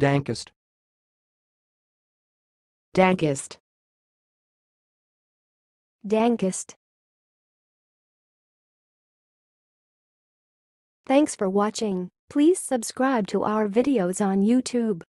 Dankest. Dankest. Dankest. Thanks for watching. Please subscribe to our videos on YouTube.